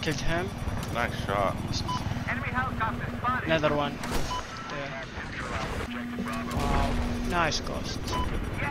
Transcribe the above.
killed him. Nice shot. Enemy spotted. Another one. There. Wow. Nice ghost. Yeah.